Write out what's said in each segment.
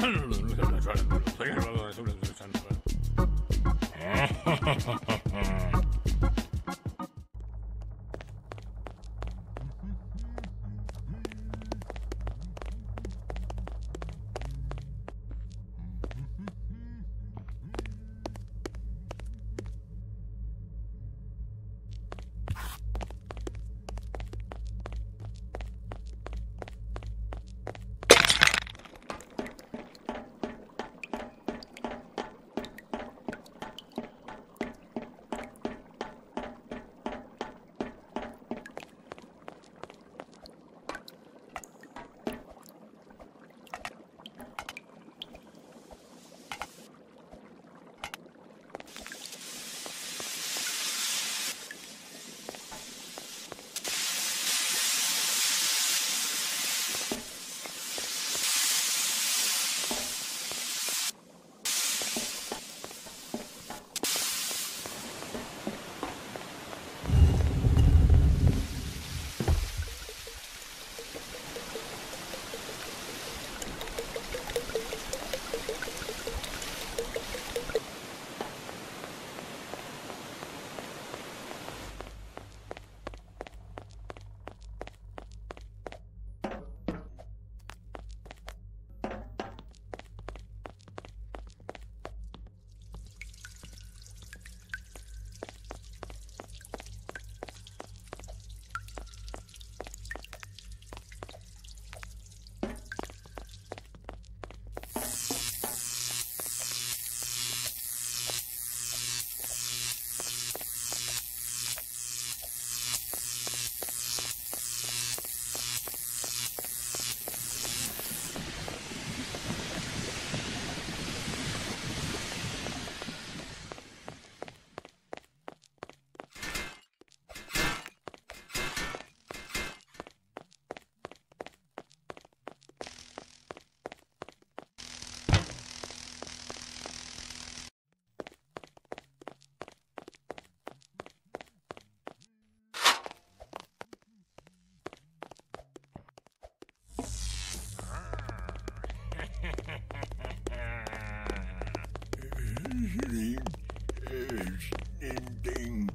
Ha ha ha ha! Ding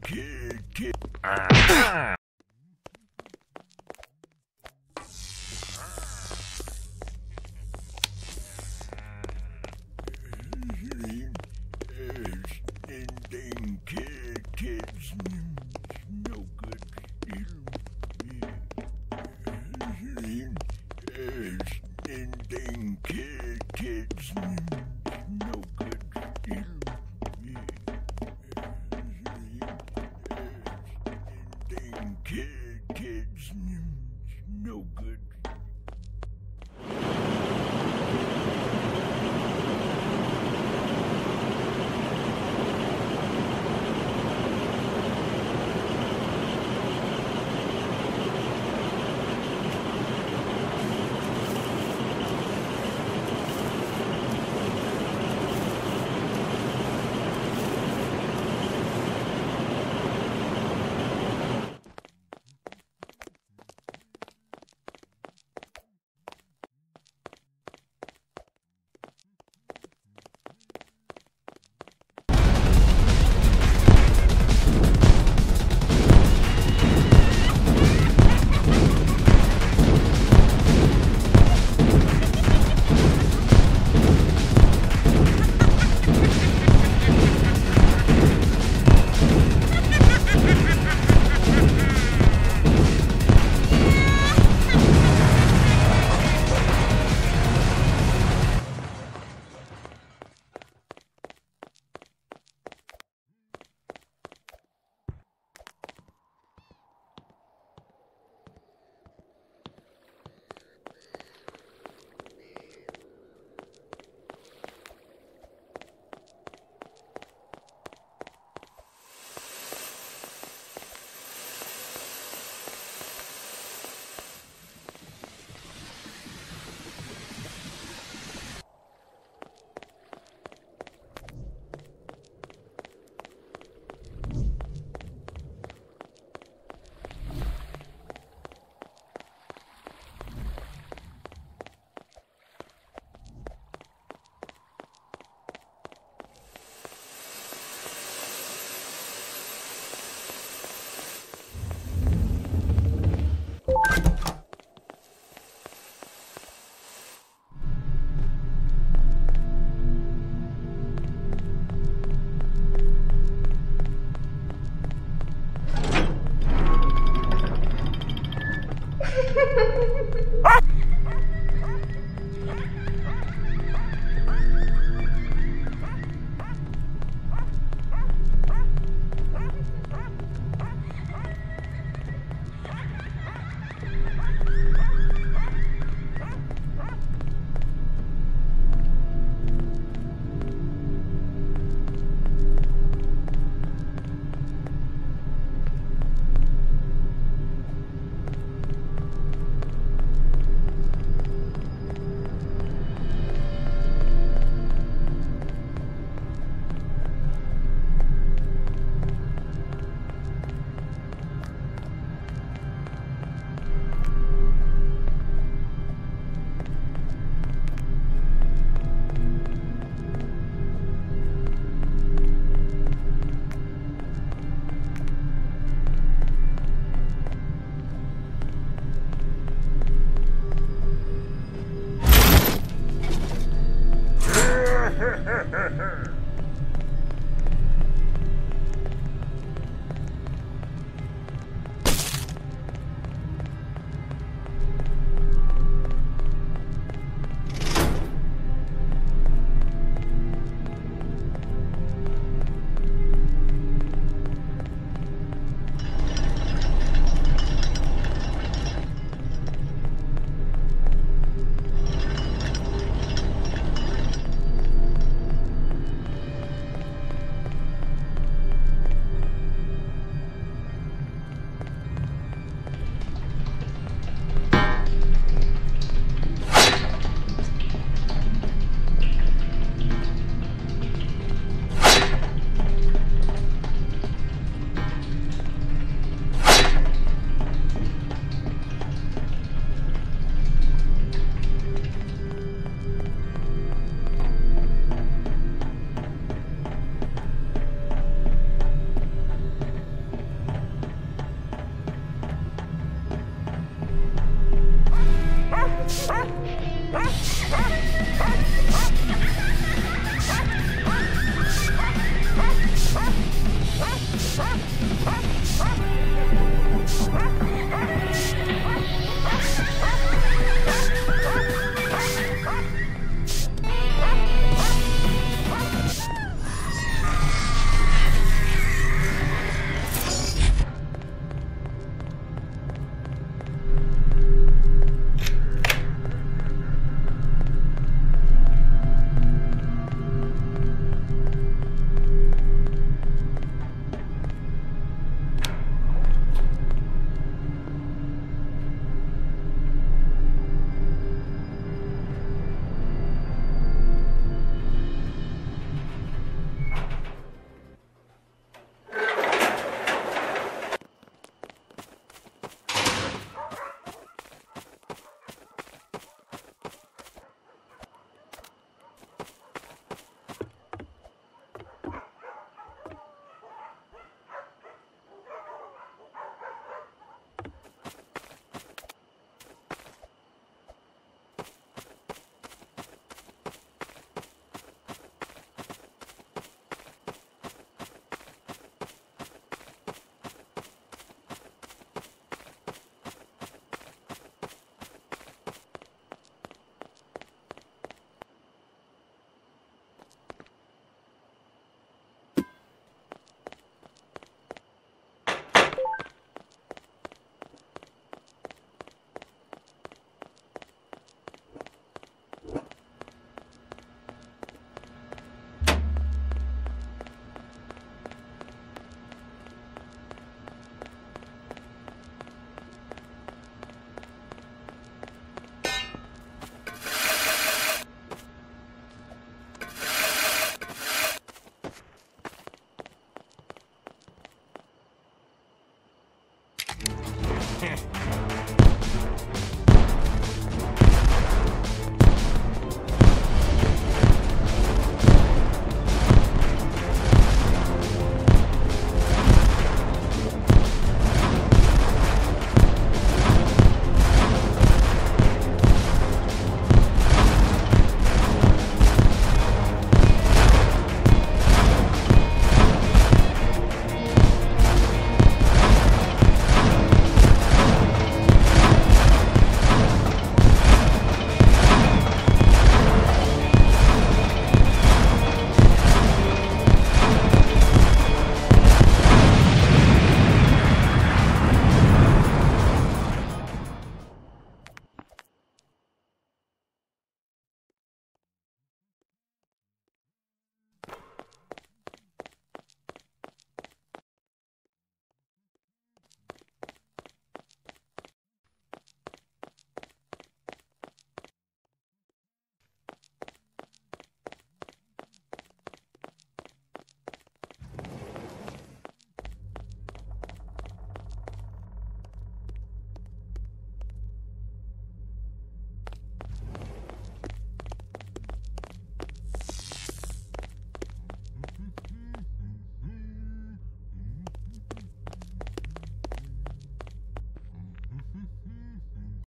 Ha ha ha ha!